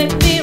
make me